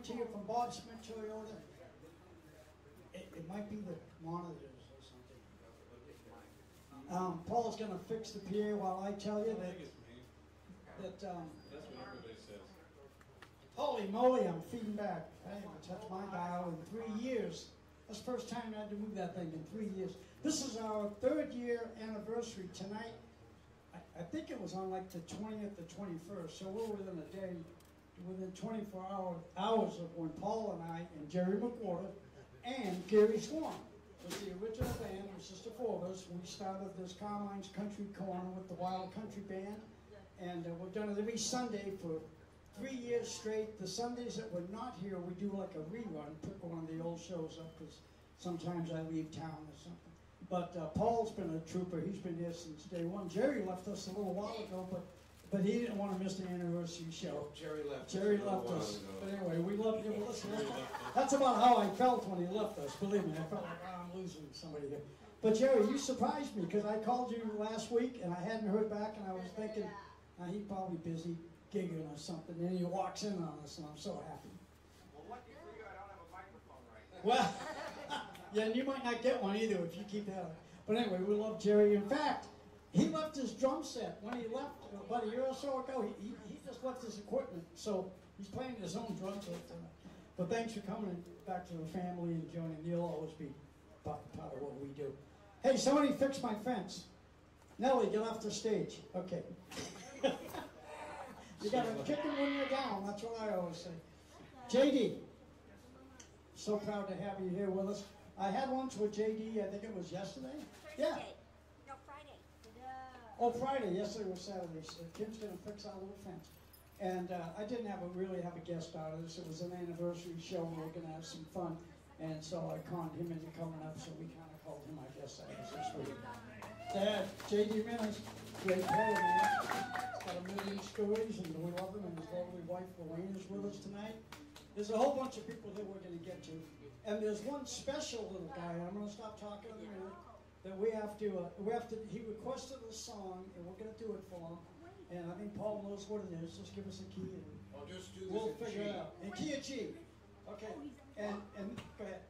coming to you from Bob Toyota. It, it might be the monitors or something. Um, Paul's going to fix the PA while I tell you that, that um, That's what everybody says. holy moly, I'm feeding back. I haven't touched my dial in three years. That's the first time I had to move that thing in three years. This is our third year anniversary tonight. I, I think it was on like the 20th or 21st, so we're within a day, within 24 hour, hours of when Paul and I and Jerry McWorter and Gary Swan was the original band. Was just the four of us. We started this Carmine's Country Corner with the Wild Country Band, and uh, we've done it every Sunday for three years straight. The Sundays that we're not here, we do like a rerun, pick one of the old shows up because sometimes I leave town or something. But uh, Paul's been a trooper. He's been here since day one. Jerry left us a little while ago, but but he didn't want to miss the anniversary show. Jerry left. Jerry left us. But anyway, we love you. Well, listen, that's, that's about how I felt when he left us. Believe me, I felt like oh, I'm losing somebody here. But Jerry, you surprised me because I called you last week and I hadn't heard back, and I was thinking uh, he's probably busy gigging or something. And he walks in on us, and I'm so happy. Well, lucky for you, I don't have a microphone right now. Well, yeah, and you might not get one either if you keep that. up. But anyway, we love Jerry. In fact, he left his drum set when he left about a year or so ago. He, he, he just left his equipment, so he's playing his own drum set tonight. But thanks for coming back to the family and joining. You'll always be part, part of what we do. Hey, somebody fix my fence. Nellie, get off the stage. Okay. you got to kick them when you're down. That's what I always say. JD, so proud to have you here with us. I had lunch with JD, I think it was yesterday. Yeah. Oh, Friday, yesterday was Saturday, so Kim's gonna fix our little fence. And uh, I didn't have a, really have a guest out of this, it was an anniversary show, we we're gonna have some fun. And so I conned him into coming up, so we kinda called him, guess, I guess this week. Dad, JD Maness, great player, man. Got a million stories, and we love him, and his lovely wife Lorraine is with us tonight. There's a whole bunch of people that we're gonna get to. And there's one special little guy, I'm gonna stop talking in a minute, that we have to, uh, we have to, he requested a song, and we're gonna do it for him. And I think Paul knows what it is, just give us a key and I'll just do this we'll in figure it out. And key of G. Okay, and, and, go ahead.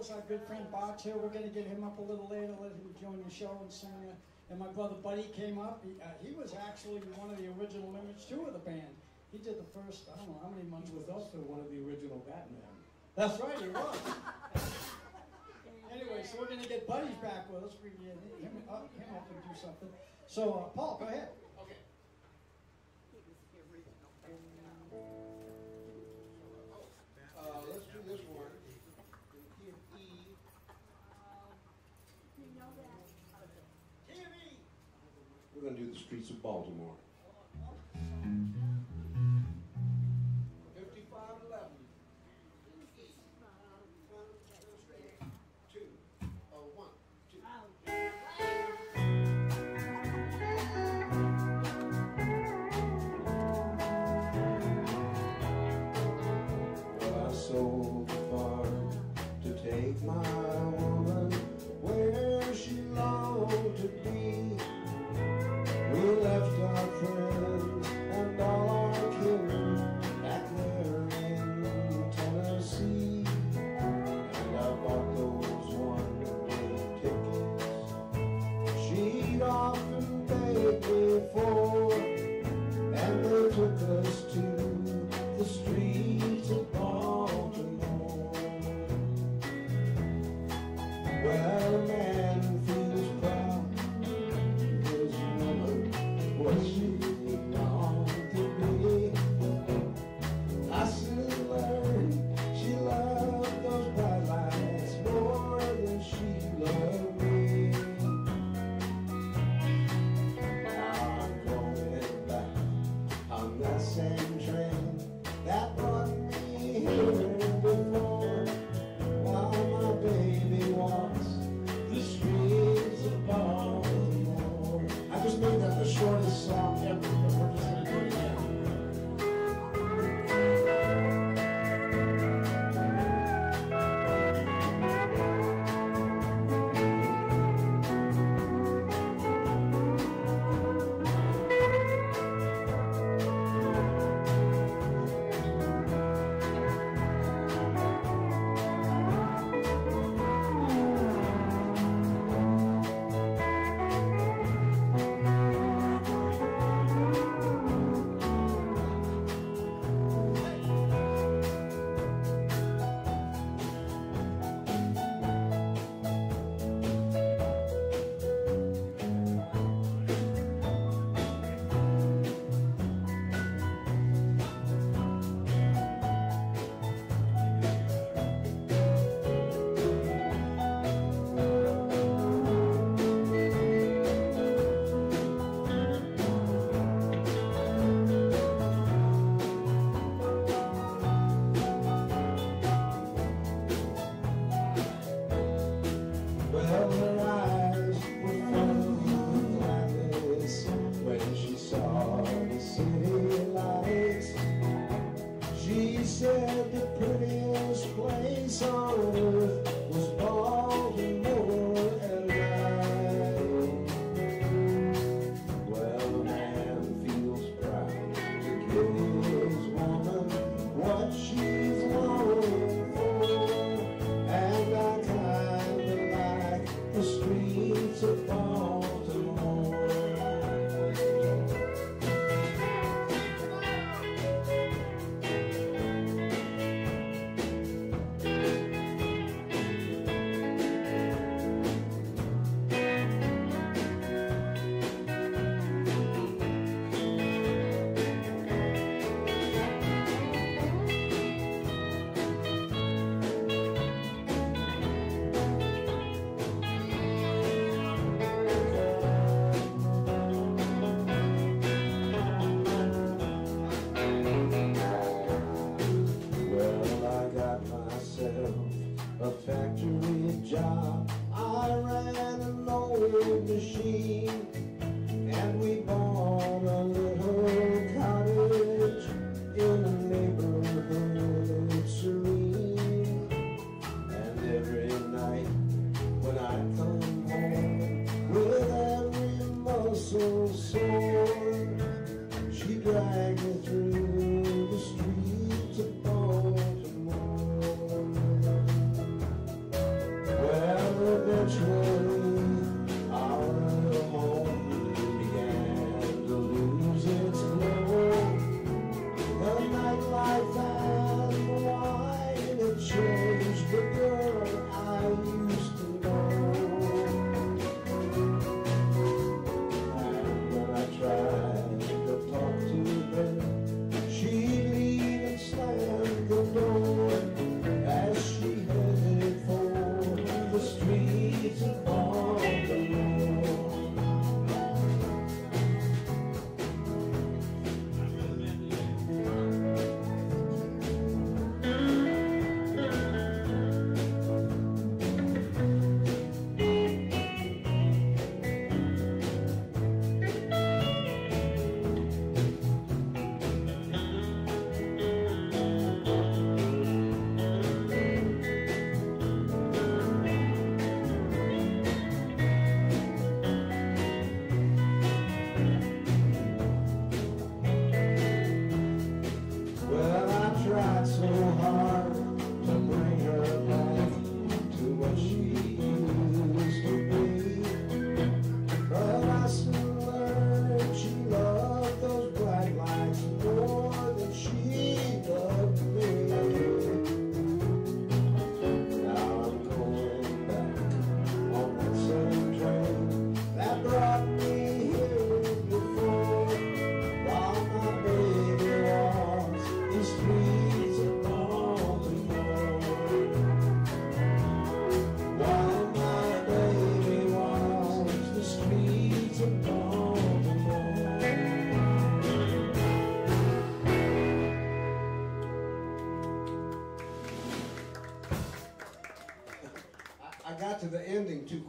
Of, of our good friend Bart's here. We're going to get him up a little later, let him join the show and sing. Uh, and my brother Buddy came up. He, uh, he was actually one of the original members, too, of the band. He did the first, I don't know how many months He was with us. also one of the original Batman. That's right, he was. anyway, so we're going to get Buddy's back with us. We get him, uh, him up and do something. So, uh, Paul, go ahead. Baltimore. Fifty-five eleven. Two. Oh, one, two. Oh, well, I sold the farm to take my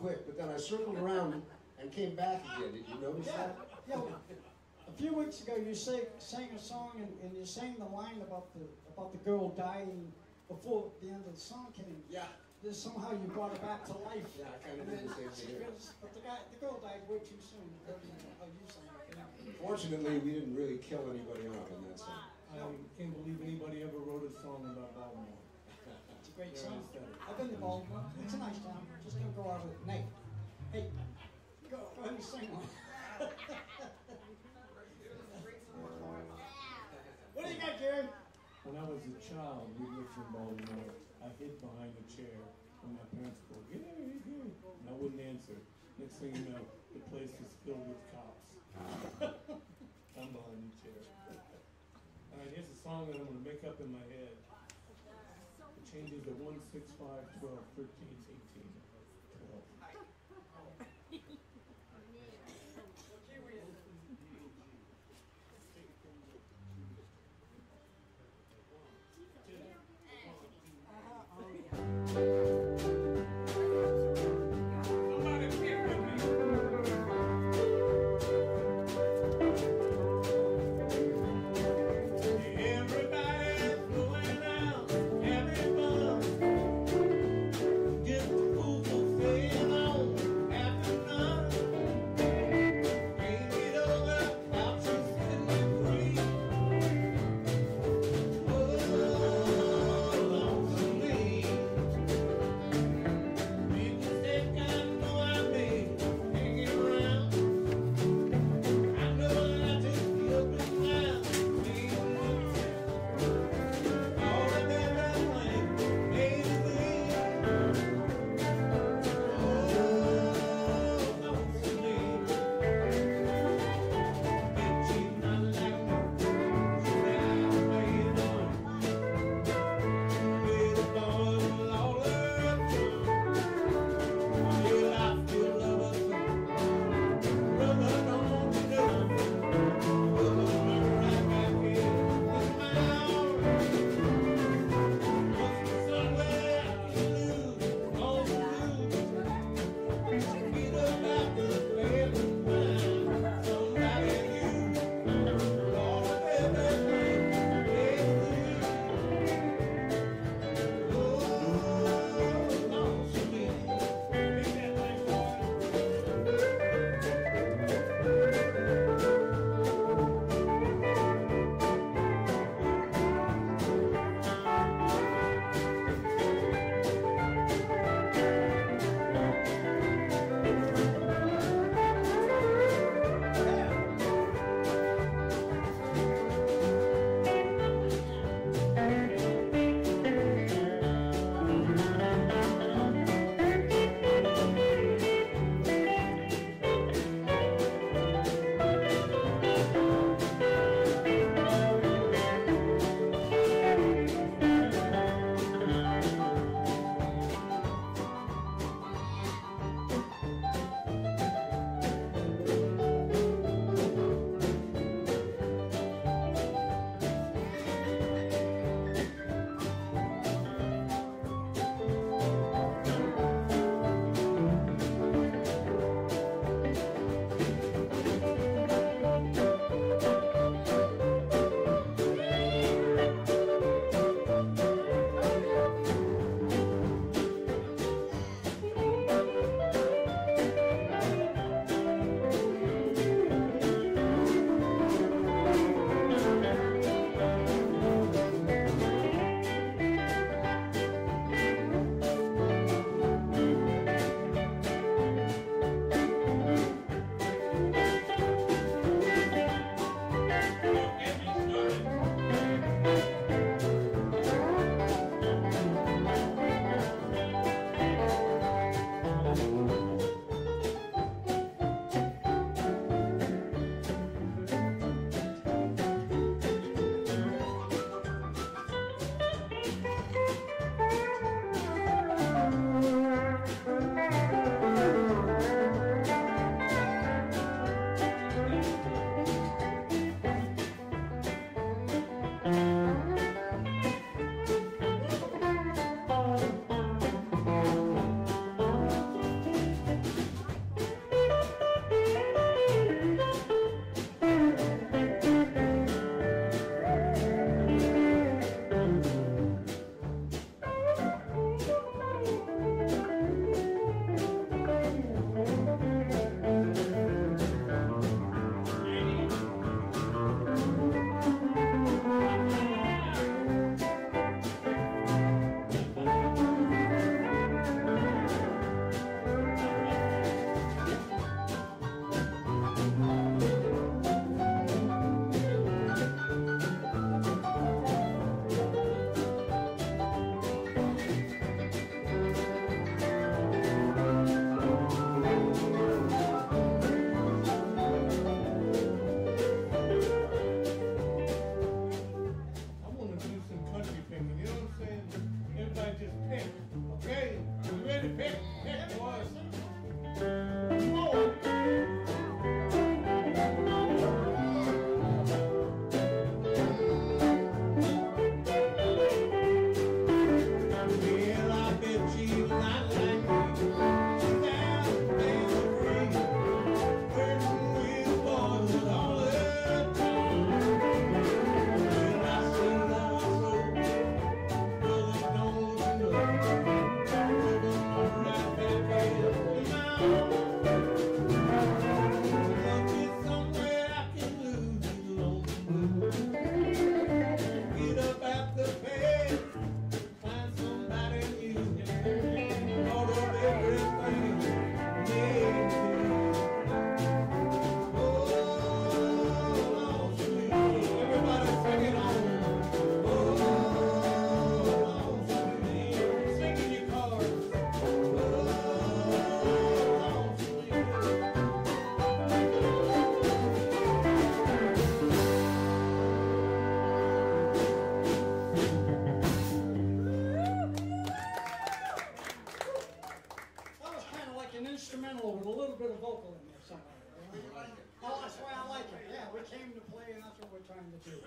quick, but then I circled around and came back again. Did you notice that? Yeah, a few weeks ago, you sang, sang a song and, and you sang the line about the about the girl dying before the end of the song came. Yeah. Somehow you brought her back to life. Yeah, I kinda did the same thing But the guy, the girl died way too soon. How you sang it. Fortunately, we didn't really kill anybody off in that song. I can't believe anybody ever wrote a song about Baltimore. A great song. I've been to Baltimore. It's a nice town. Just don't go out with Nate. Hey, go, ahead and sing one. What do you got, Jerry? When I was a child, we lived in Baltimore. I hid behind a chair and my parents would go, out of here. And I wouldn't answer. Next thing you know, the place was filled with cops. I'm behind the chair. All right, here's a song that I'm going to make up in my head. Changes to 1, 6, 5, 12, 13, trying to do.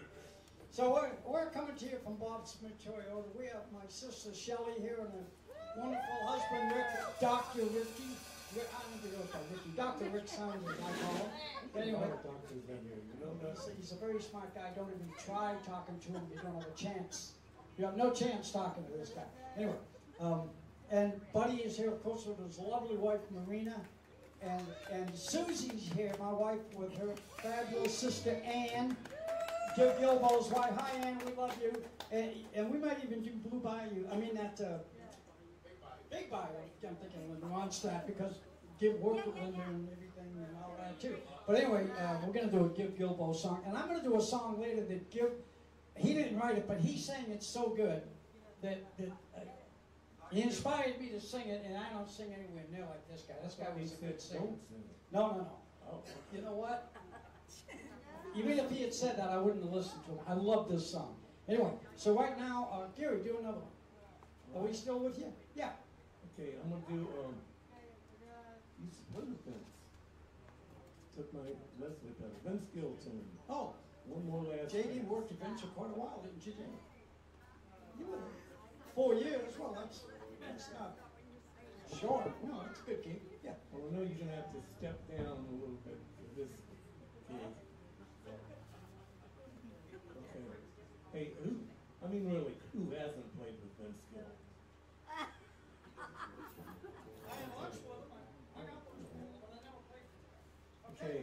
So we're, we're coming to you from Bob Smith Toyota. We have my sister Shelley here and a wonderful husband, Rick, Dr. Ricky. Rick, I don't think it Ricky. Dr. Rick Saunders, I call him. Anyway, lot of doctors in here, you know that? he's a- very smart guy. Don't even try talking to him. You don't have a chance. You have no chance talking to this guy. Anyway, um, and Buddy is here, of course, with his lovely wife Marina, and and Susie's here, my wife, with her fabulous sister Ann. Gib Guilbeau's wife. Hi, Ann. We love you. And, and we might even do Blue Bayou. I mean that. Uh, Big Bayou. I'm thinking Linda Ronstadt because Gib work with Linda and everything and all that too. But anyway, uh, we're gonna do a Gib Guilbeau song, and I'm gonna do a song later that Gib. He didn't write it, but he sang it so good that that uh, he inspired me to sing it, and I don't sing anywhere near like this guy. This guy was a good singer. don't sing it. No, no, no. Oh, You know what? Even if he had said that, I wouldn't have listened to him. I love this song. Anyway, so right now, uh, Gary, do another one. Are we still with you? Yeah. okay, I'm gonna do, um, split the fence. Took my Leslie pedal, Vince Gill tune. Oh, One more last. JD worked at Venture quite a while, didn't you, JD? You were. Four years. Well, that's that's not short. No, that's a good gig. Yeah. Well, I know you're gonna have to step down a little bit for this gig. Okay. Hey, who, I mean, really, who hasn't played with Vince Gill? I had lunch with him. I got lunch with him, but I never played. Okay.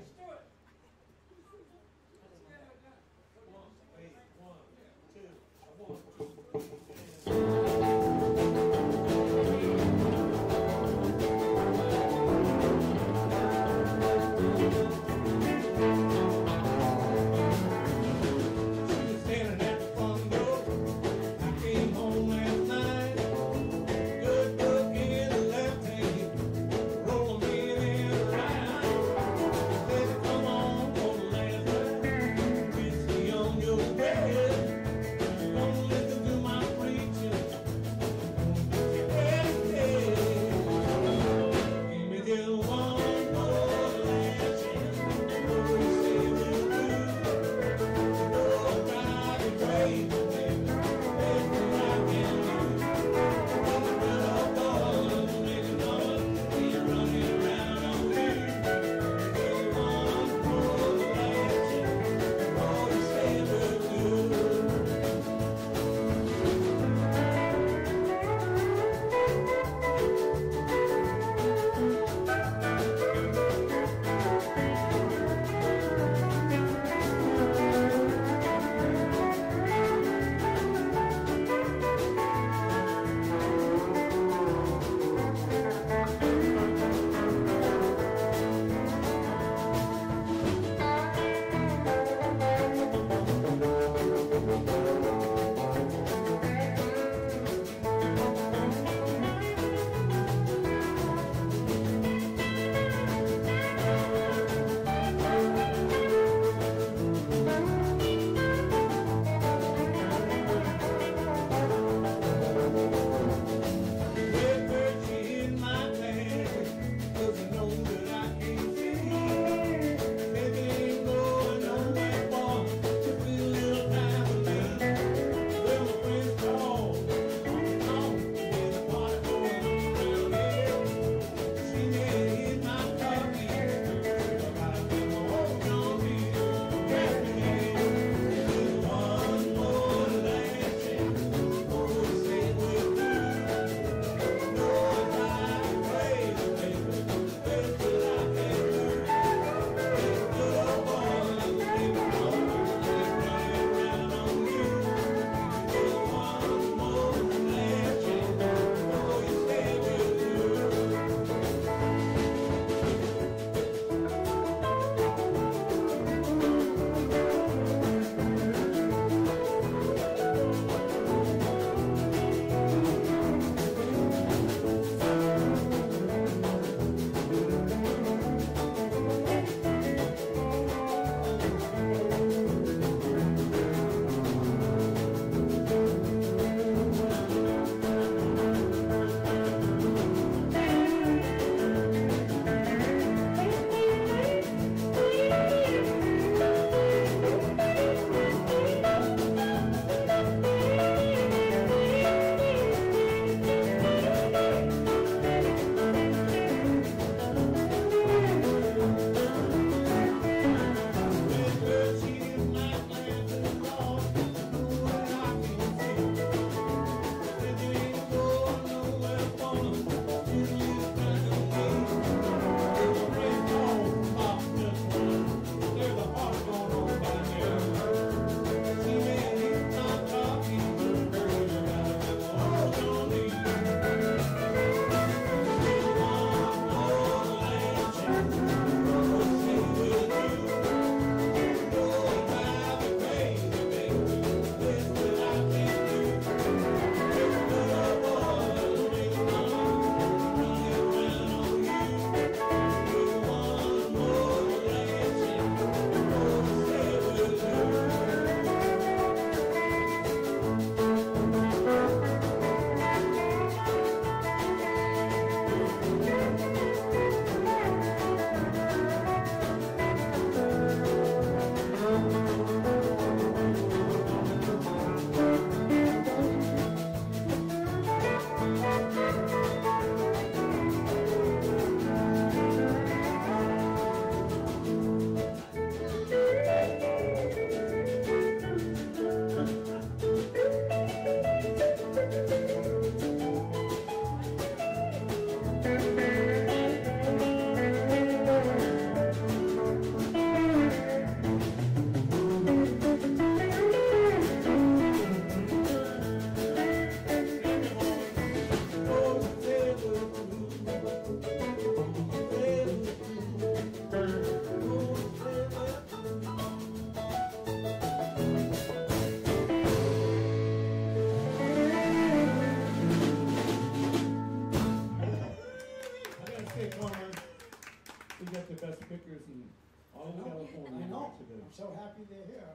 I'm so happy they're here.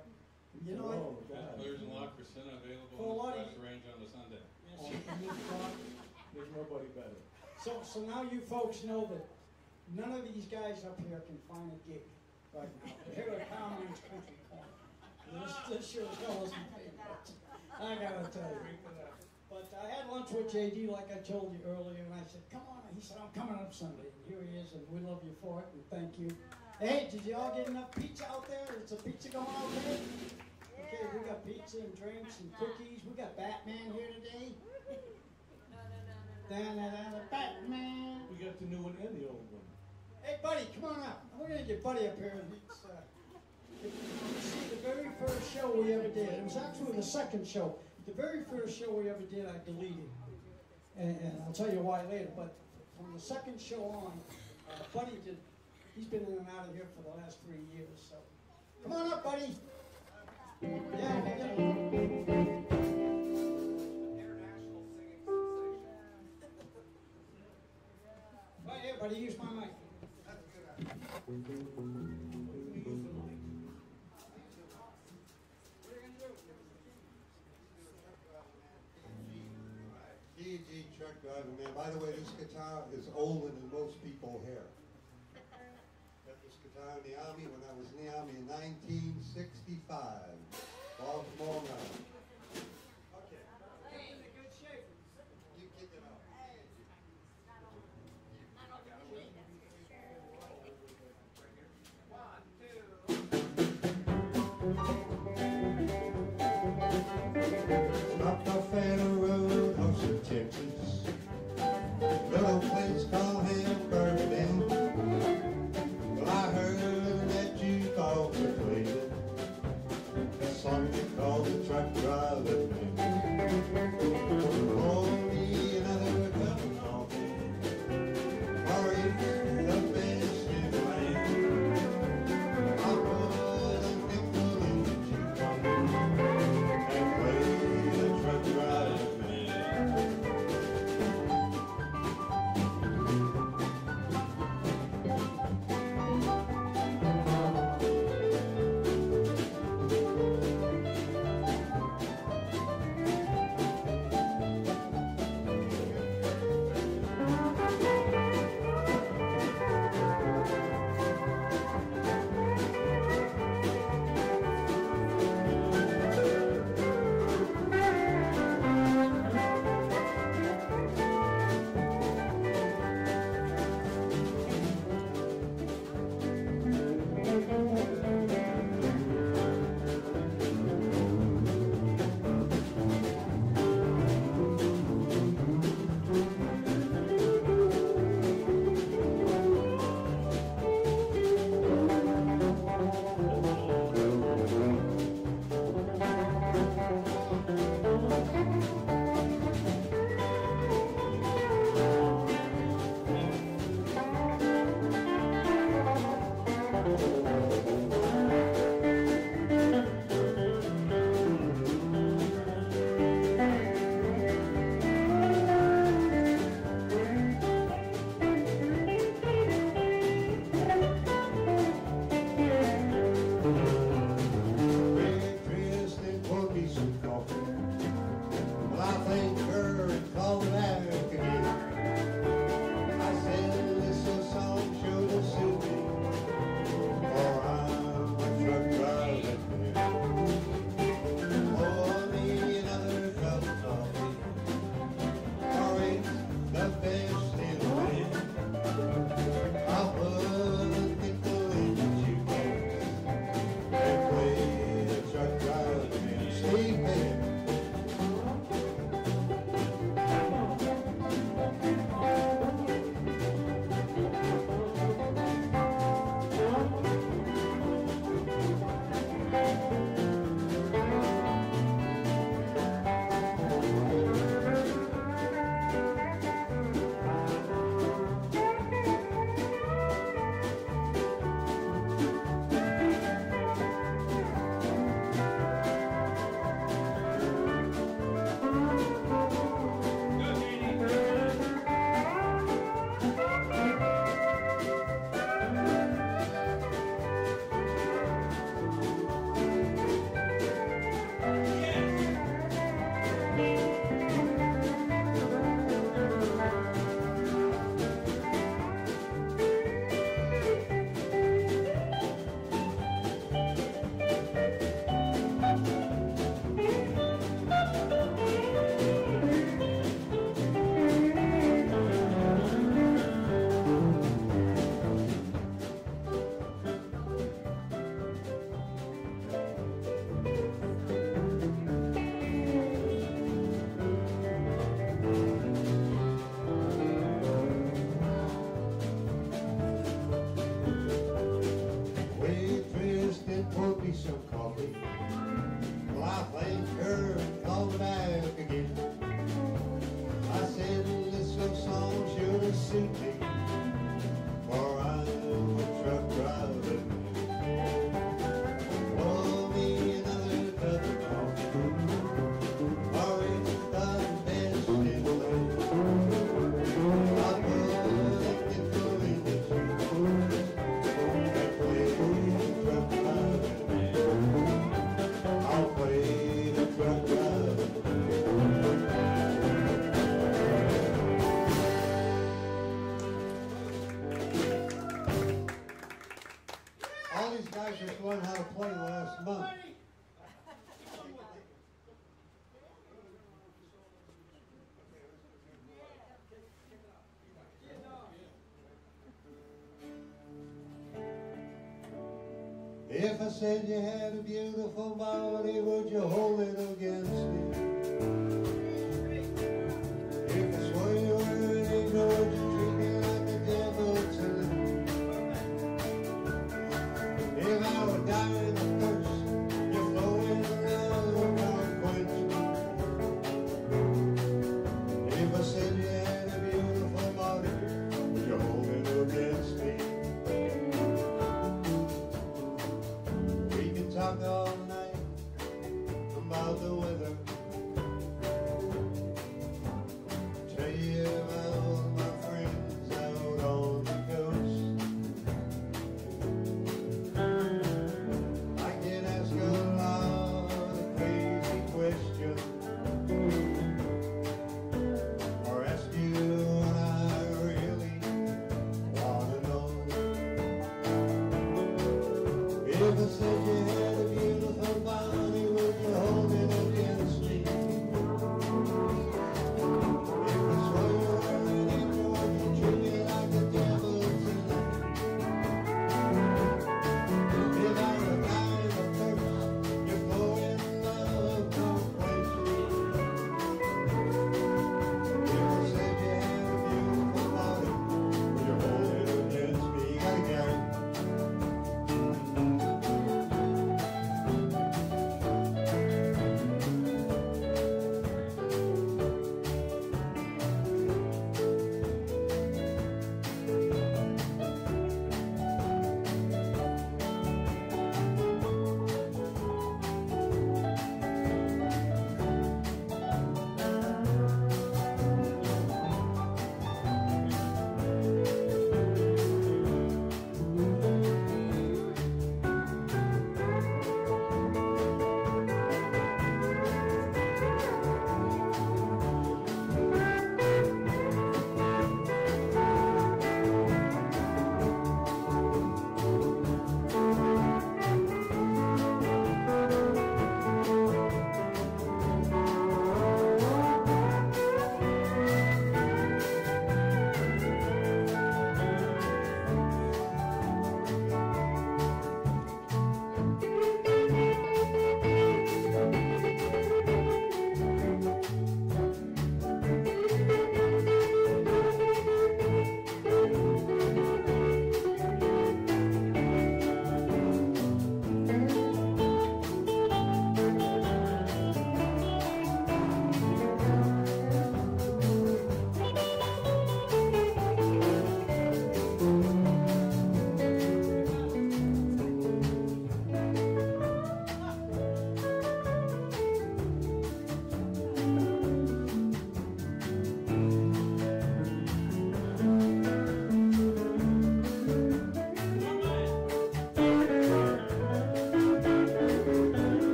You know, I- oh, God. Clears and lock percent available For a lot in of the press range on the Sunday. On in this block, there's nobody better. So, so now you folks know that none of these guys up here can find a gig right now. Here at Carmine's Country Corner. This, this sure as hell isn't paying much. I gotta tell you. But I had lunch with JD like I told you earlier, and I said, come on. He said, I'm coming up Sunday. And here he is, and we love you for it, and thank you. Hey, did you all get enough pizza out there? Is the pizza going out there? Okay, we got pizza and drinks and cookies. We got Batman here today. Da da da da Batman. We got the new one and the old one. Hey, buddy, come on up. We're gonna get Buddy up here. and It's, uh, you see, the very first show we ever did. It was actually the second show. The very first show we ever did, I deleted, and, and I'll tell you why later. But from the second show on, uh, Buddy did. He's been in and out of here for the last three years. So, come on up, buddy. Yeah, yeah. Right here, buddy. Use my mic. DG truck driver, man. By the way, this guitar is older than most people here. In the army when I was in the army in 1965. Baltimore, Maryland. If I said you had a beautiful body, would you hold it against me?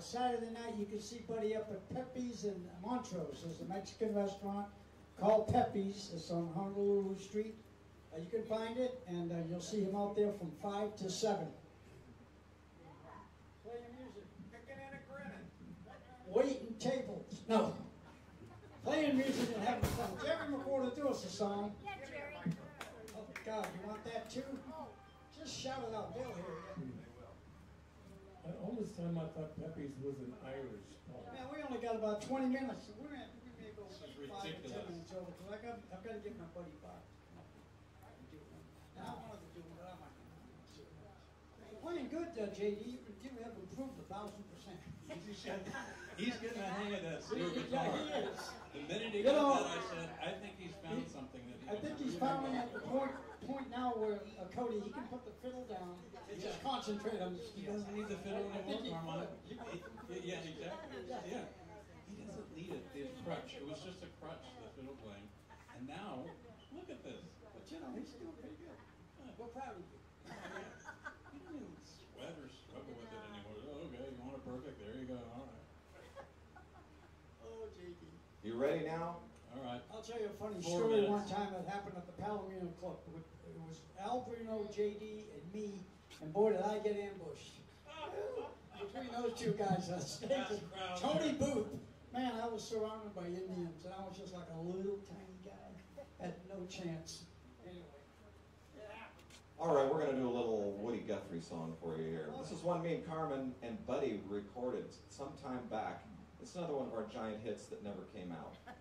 Uh, Saturday night, you can see Buddy up at Pepe's in Montrose. There's a Mexican restaurant called Pepe's. It's on Honolulu Street. Uh, you can find it, and uh, you'll see him out there from 5 to 7. Playing music. Picking and grinning. Waiting tables. No. Playing music and having fun. Jerry McWorter, do us a song. Yeah, Jerry. Oh, God, you want that too? Just shout it out. They'll hear you. I, all this time I thought Pepe's was an Irish pub. Man, we only got about twenty minutes. So We're gonna, we may go This five or ten minutes over, cause I got, I've gotta get my buddy back. And I wanted to do it, but I'm not gonna. Playing good, uh, JD, you, you have improved a thousand percent. He's getting, the hang of that steel Yeah, guitar. he is. The minute he You got know, that, I said, I think he's found something that he I think he's really finally do." at the point, point now where, uh, Cody, he can put the fiddle down and just concentrate on the He doesn't need the fiddle I think he anymore, Armand. could. He He- Yeah, exactly, yeah. He doesn't need it, the crutch, it was just a crutch, the fiddle playing. And now, look at this. But you know, he's doing pretty good. We're proud of you. He doesn't even sweat or struggle with it anymore. Oh, Okay, you want it perfect, there you go, all right. Oh, JD. You ready now? All right, I'll tell you a funny Four story one time that happened at the Palomino Club. It was- It Al Bruno, JD, and me, and boy, did I get ambushed. Between those two guys, uh, Snake Tony Booth. Man, I was surrounded by Indians, and I was just like a little tiny guy. Had no chance. Anyway. All right, we're gonna do a little Woody Guthrie song for you here. This is one me and Carmine and Buddy recorded some time back. It's another one of our giant hits that never came out.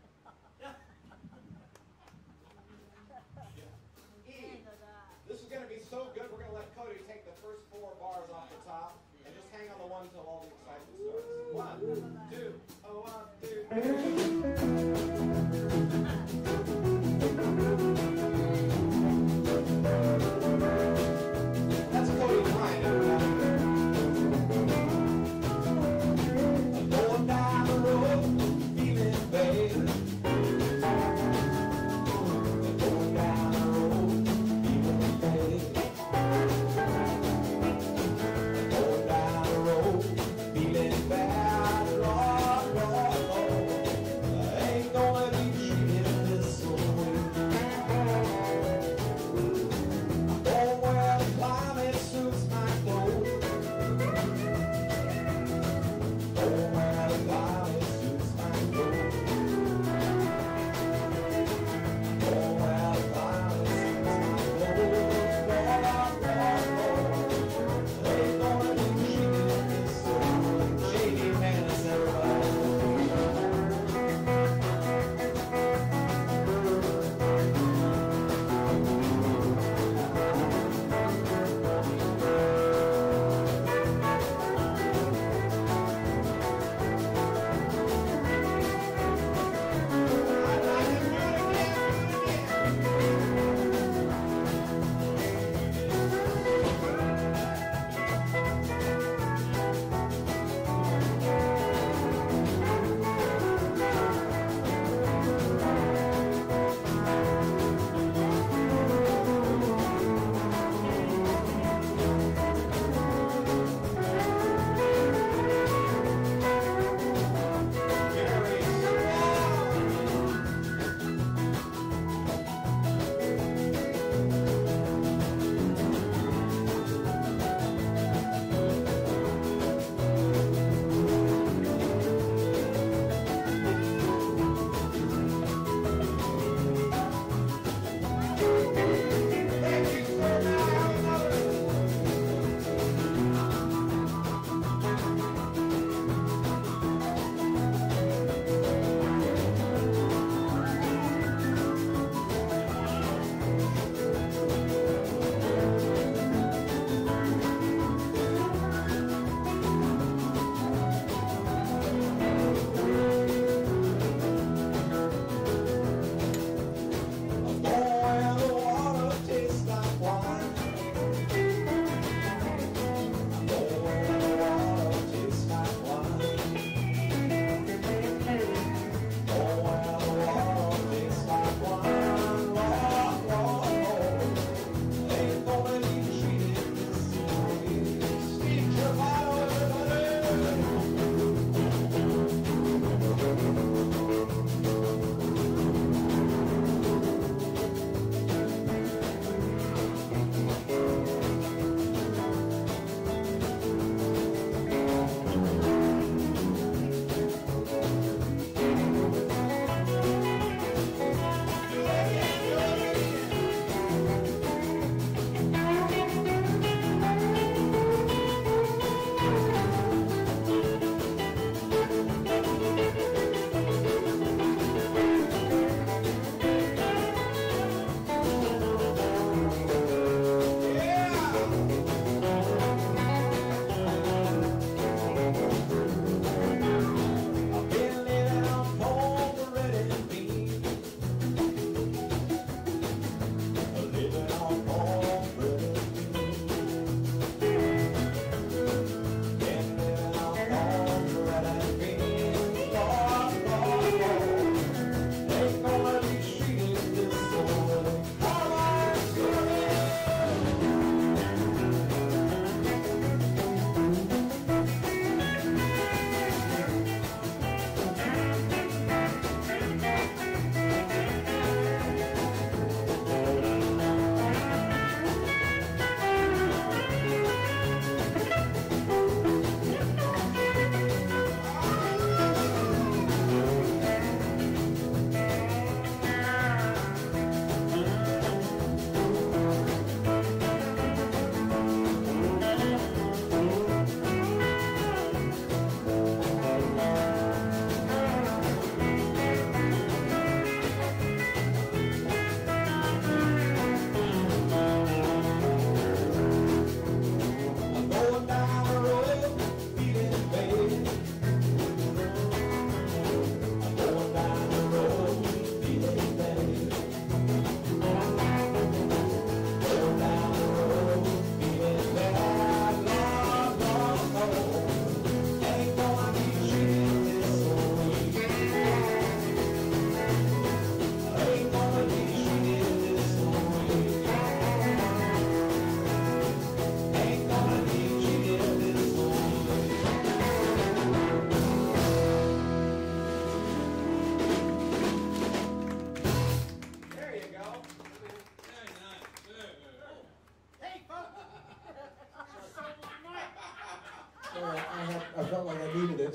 One, two, oh, one, two, three.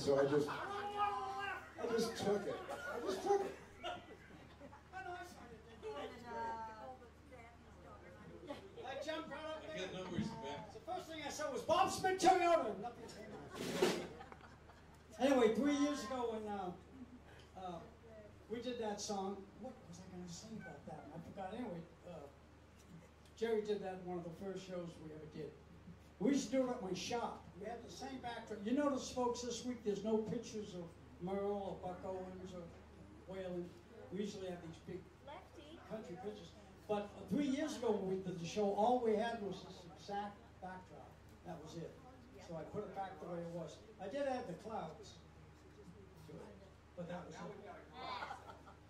So I just, I just took it. I just took it. I jumped right up there. I there. got no respect. The first thing I saw was Bob Smith Toyota. and Nothing came out. Anyway, three years ago when uh, uh, we did that song, what was I going to say about that? I forgot. Anyway, uh, Jerry did that in one of the first shows we ever did. We used to do it at my shop. We had the same backdrop. You notice, folks, this week there's no pictures of Merle or Buck Owens or Waylon. We usually have these big country pictures. But three years ago when we did the show, all we had was this exact backdrop. That was it. So I put it back the way it was. I did add the clouds. But that was it.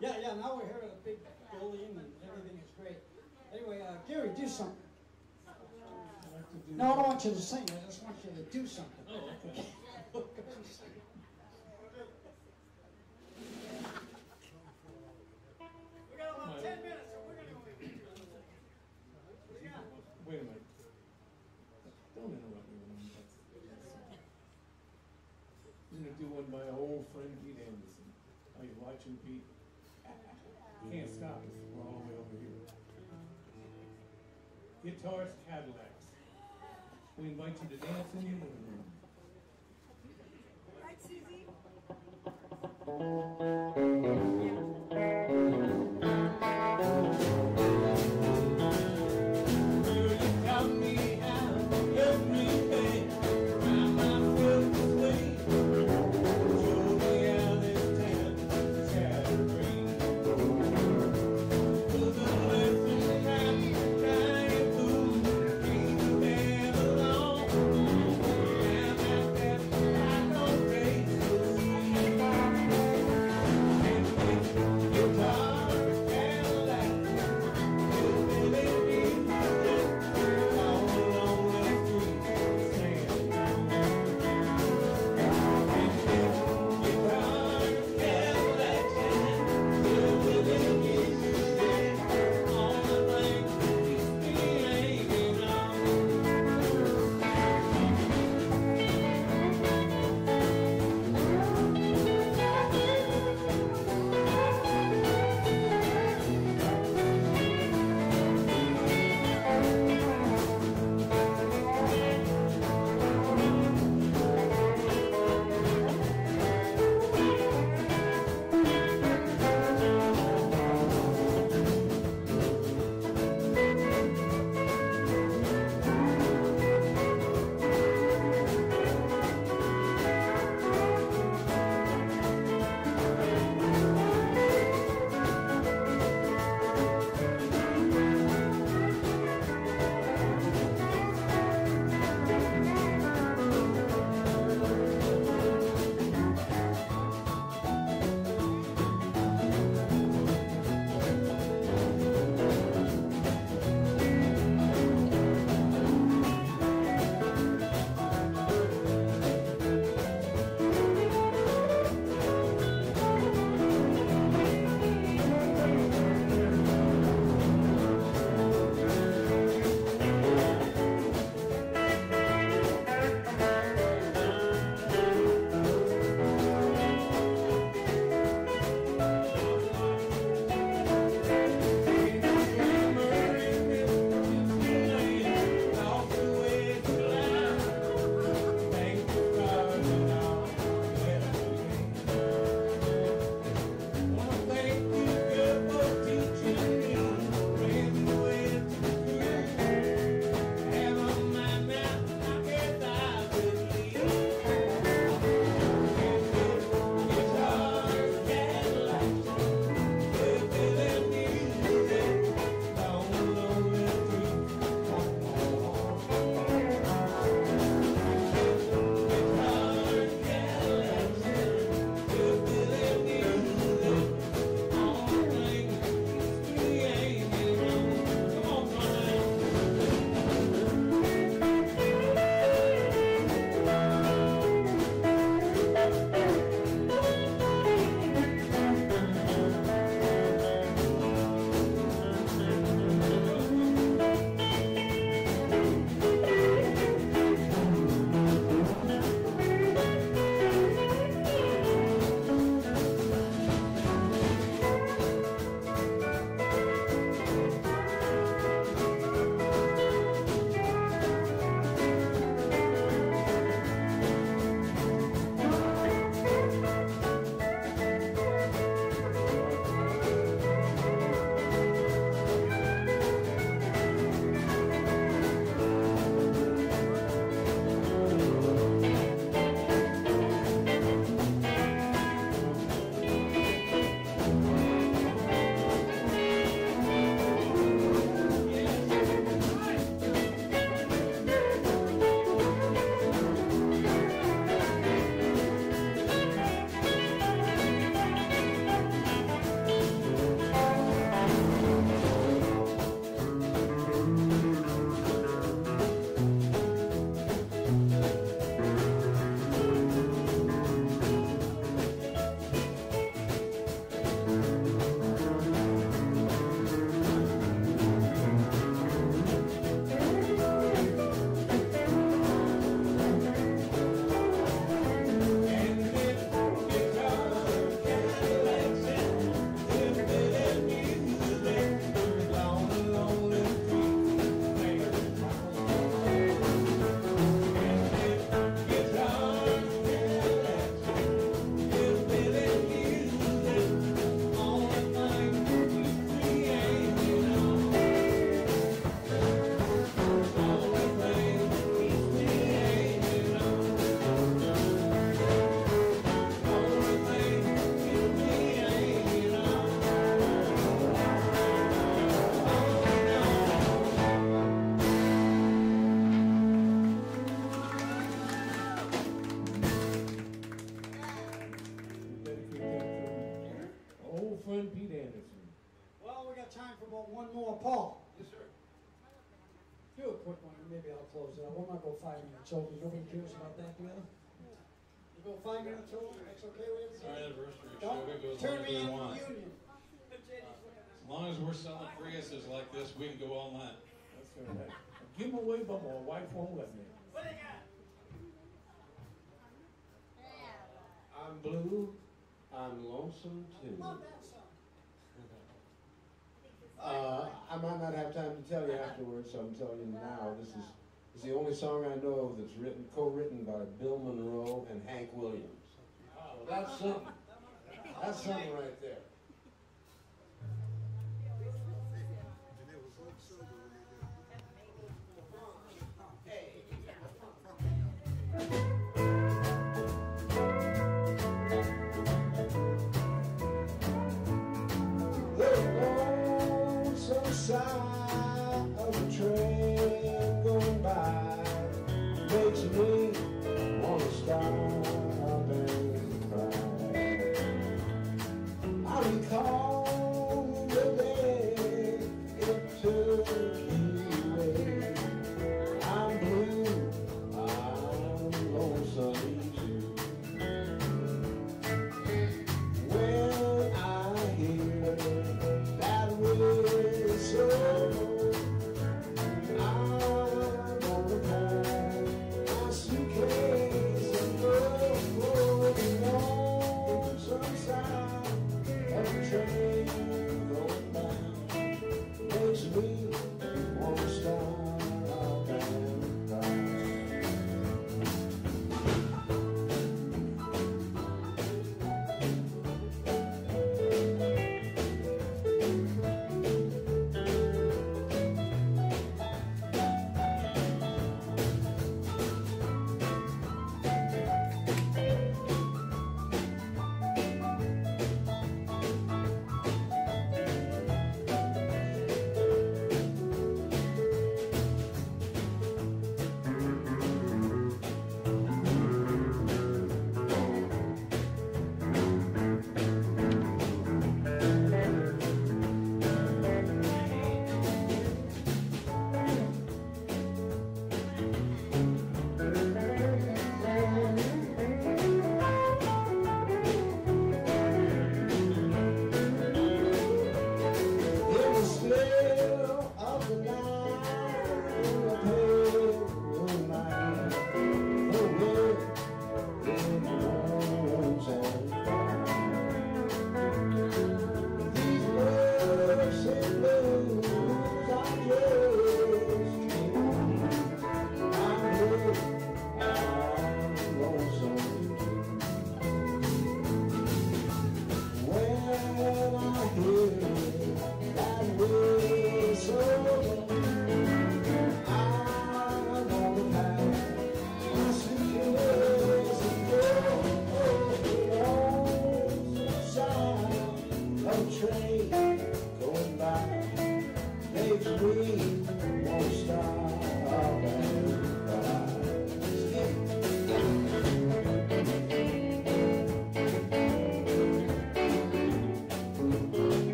Yeah, yeah, now we're here at a big building and everything is great. Anyway, uh, Gary, do something. I like to do. No, I don't want you to sing. I just want you to do something. Oh, okay. We got about ten minutes, so we're gonna go. Do you? Wait a minute. Don't interrupt me when I'm that's, I'm gonna do one by old friend Pete Anderson. Are you watching Pete? Can't stop us. We're all the way over here. Uh-huh. Guitars Cadillacs. We invite you to dance in your living Paul. Yes, sir. Do a quick one, and maybe I'll close it out. We'll not go five minutes over. Nobody cares about that, do they? You go five minutes over, that's okay with It's you? our anniversary show, Don't we go as long turn as me we into want. union. As long as we're selling Priuses like this, we can go all night. That's all right. Give them away, but my wife won't let me. What do you got? I'm blue, I'm lonesome too. Uh, I might not have time to tell you afterwards, so I'm telling you now. This is, is the only song I know that's written, co-written by Bill Monroe and Hank Williams. So that's something. That's something right there.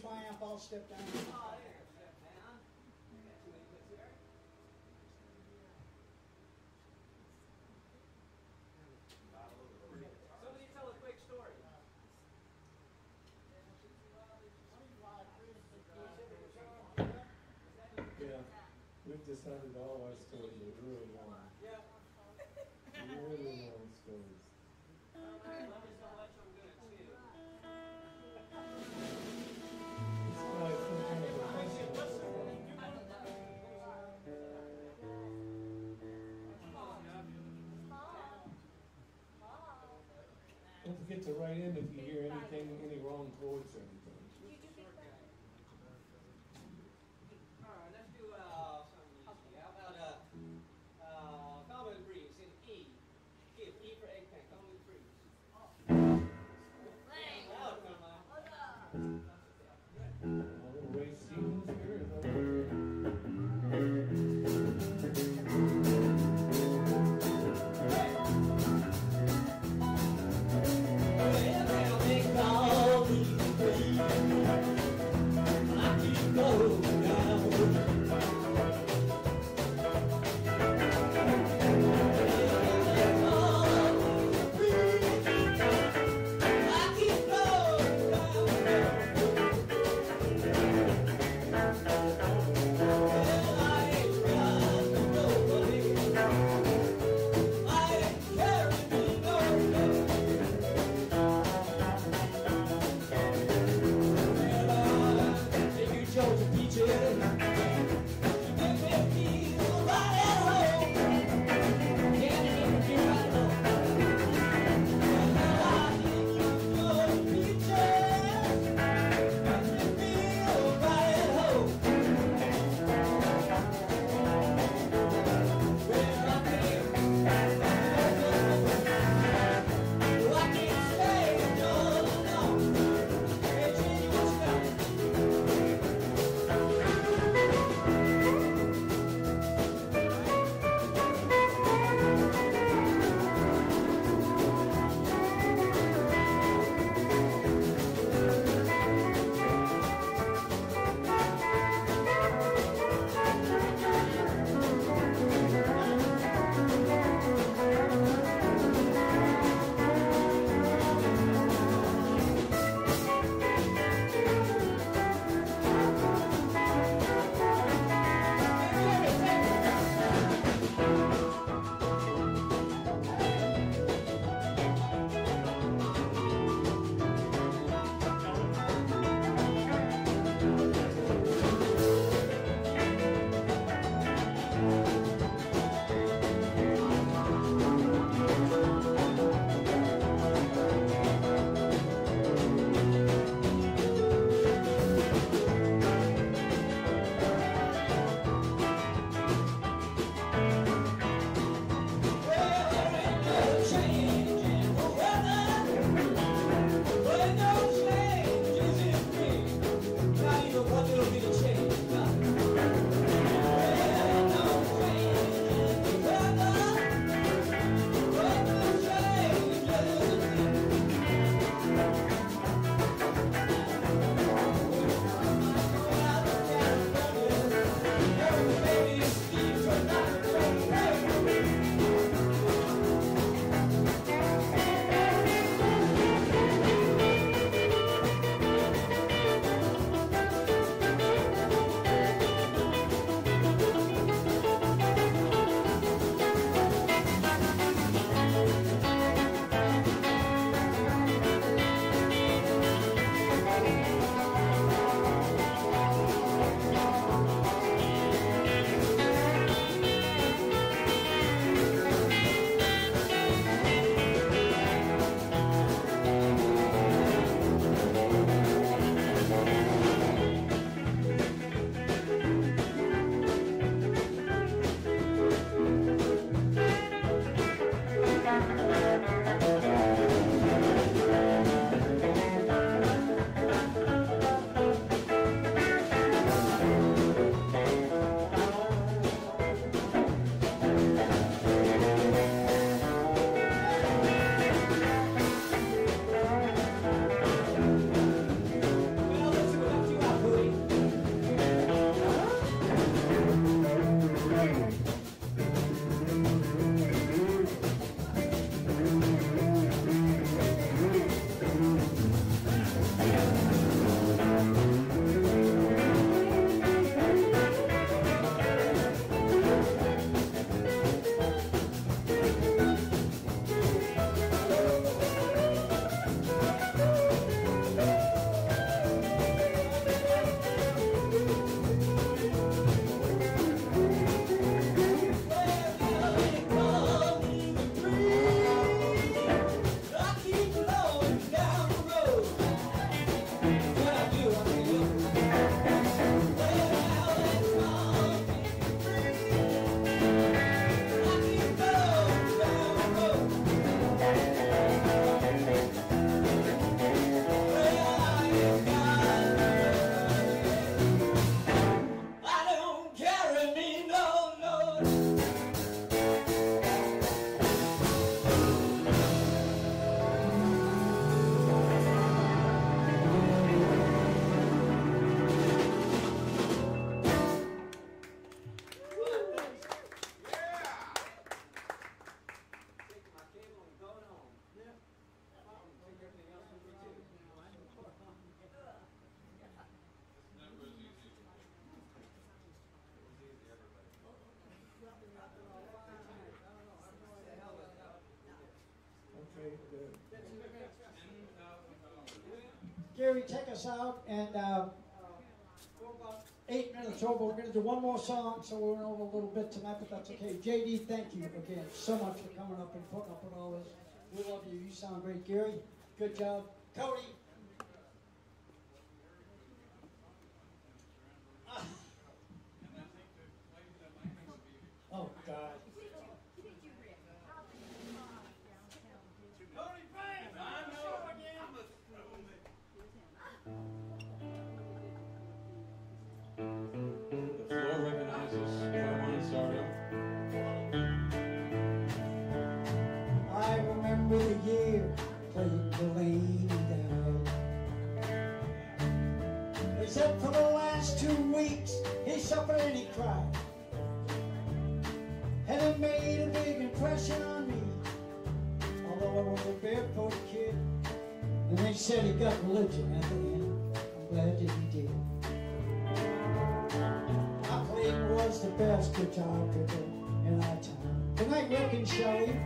triumph, I'll step down. Oh, To write in, if you hear anything, any wrong towards him. Gary, take us out, and uh, eight minutes over. We're going to do one more song, so we went over a little bit tonight, but that's okay. JD, thank you again so much for coming up and putting up with all this. We love you. You sound great. Gary, good job. Cody. Suffered and he cried. And it made a big impression on me. Although I was a barefoot kid. And they said he got religion at the end. I'm glad that he did. I played was the best guitar picker in our town. Good night, Rick and Shelley.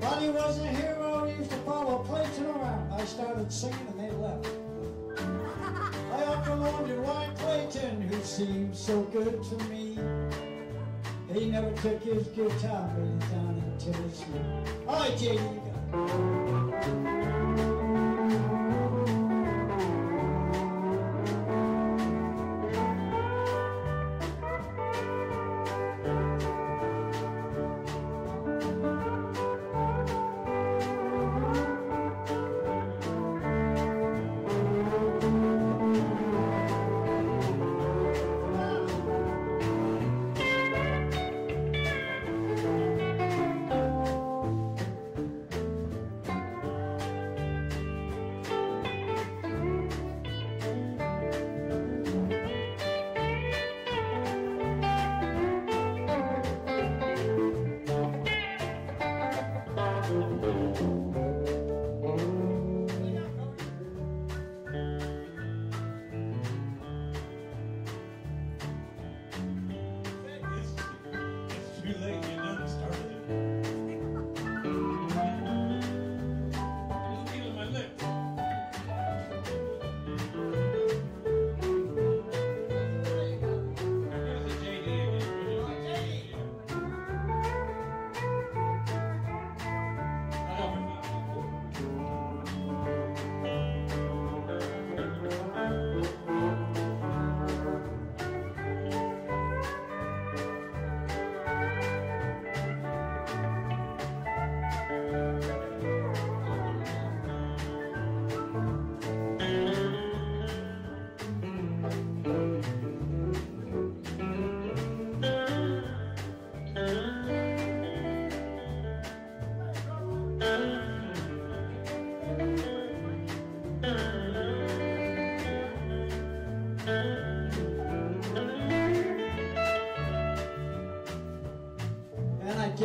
Thought he was a hero, he used to follow Clayton around. I started singing and they left. Seemed so good to me, he never took his guitar really down until his. All right, JD, you got.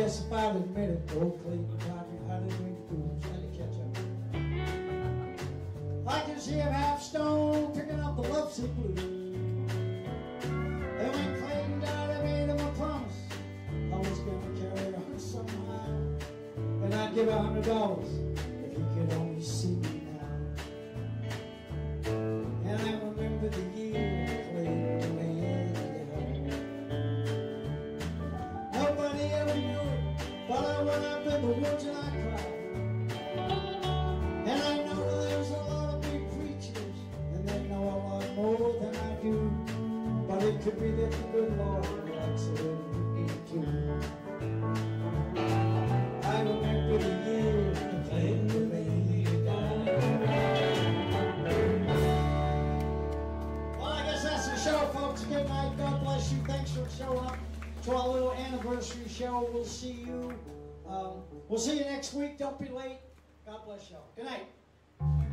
I'd admit it, fools, had to catch up. I can see him half stone picking up the lovesick blues. And when Clayton died, I made him a promise. I was gonna carry on somehow. And I'd give a hundred dollars week. Don't be late. God bless y'all. Good night.